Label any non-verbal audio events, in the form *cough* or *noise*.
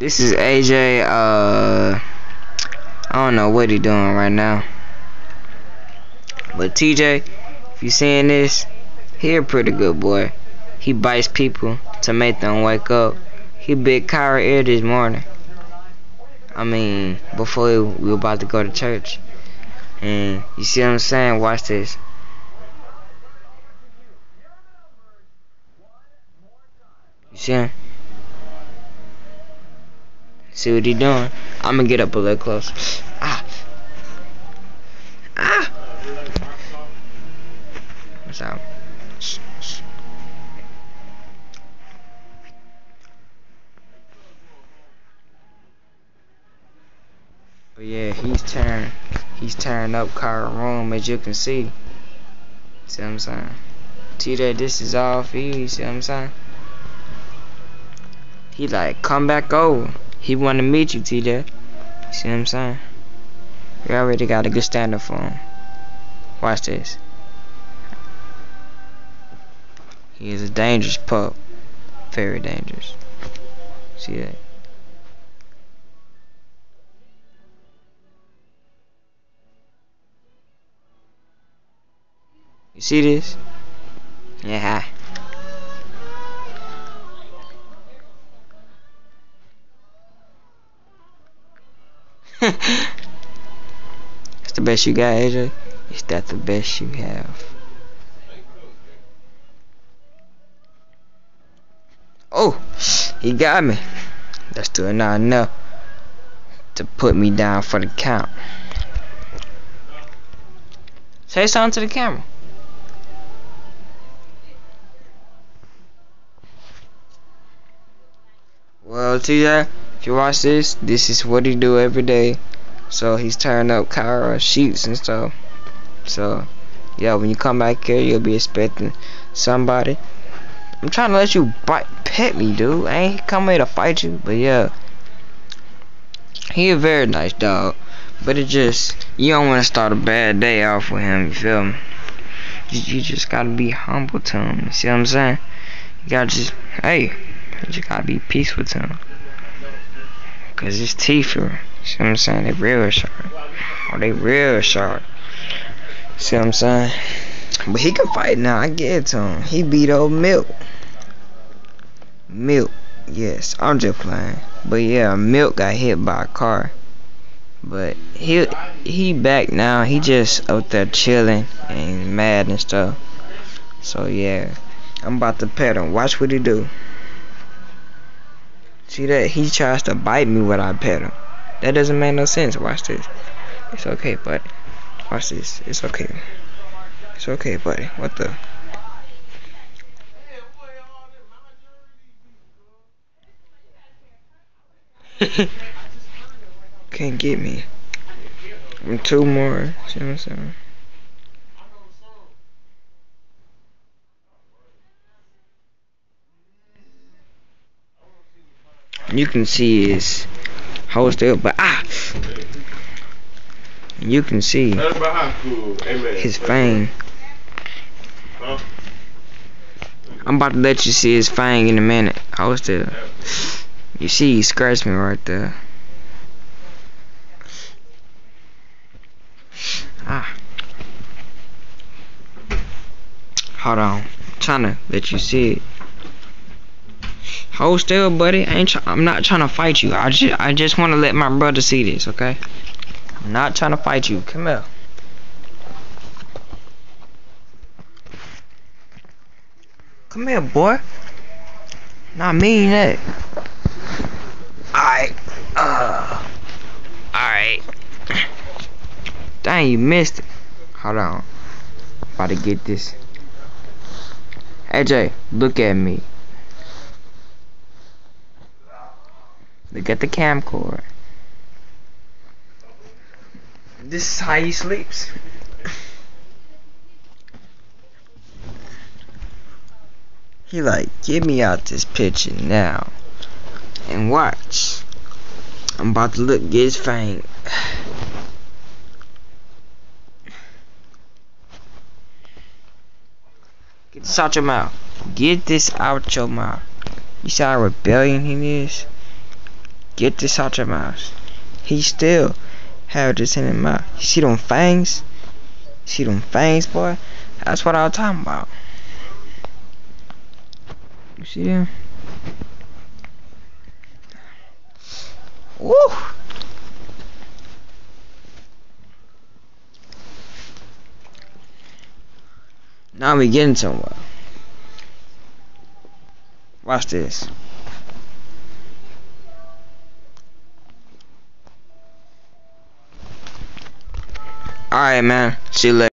This is AJ, uh, I don't know what he doing right now. But TJ, if you seeing this, he a pretty good boy. He bites people to make them wake up. He bit Kyra ear this morning. I mean, before we were about to go to church. And you see what I'm saying? Watch this. You see him? See what he doing? I'm gonna get up a little closer. Ah. Ah. What's up? But yeah, he's turned he's turned up car room as you can see. See what I'm saying? T-Day, this is all for you, you see what I'm saying? He like, come back over. He want to meet you, TJ. See what I'm saying? We already got a good standard for him. Watch this. He is a dangerous pup. Very dangerous. See that? You see this? Yeah. The best you got, AJ? Is that the best you have? Oh, he got me. That's still not enough to put me down for the count. Say something to the camera. Well, TJ, if you watch this, this is what he do every day. So he's tearing up car sheets and stuff. So yeah, when you come back here, you'll be expecting somebody. I'm trying to let you bite, pet me, dude. I ain't come here to fight you, but yeah. He a very nice dog. But it just, you don't want to start a bad day off with him, you feel me? You, you just gotta be humble to him, you see what I'm saying? You gotta just, hey, you just gotta be peaceful to him. Cause his teeth are, see what I'm saying, they real sharp. Oh, they real sharp. See what I'm saying? But he can fight now, I get it to him. He beat old Milk. Milk, yes, I'm just playing. But yeah, Milk got hit by a car. But he he back now. He just out there chilling and mad and stuff. So yeah, I'm about to pet him. Watch what he do. See that? He tries to bite me when I pet him. That doesn't make no sense. Watch this. It's okay, buddy. Watch this. It's okay. It's okay, buddy. What the? *laughs* Can't get me. I'm two more. See what I'm saying? you can see his whole still, but ah, you can see his fang. I'm about to let you see his fang in a minute. Hold still. You see, he scratched me right there. Ah. Hold on. I'm trying to let you see it. Hold still, buddy. I ain't. I'm not trying to fight you. I just. I just want to let my brother see this. Okay. I'm not trying to fight you. Come here. Come here, boy. Not mean that. Alright. Uh. Alright. *clears throat* Dang, you missed it. Hold on. About to get this. AJ, look at me. Look at the camcorder. This is how he sleeps. He like, get me out this picture now. And watch. I'm about to look, get his fang. Get this out your mouth. Get this out your mouth. You see how rebellion he is? Get this out your mouth. He still have this in his mouth. You see them fangs? See them fangs, boy? That's what I was talking about. You see them? Woo! Now we getting somewhere. Watch this. Alright, man. See you later.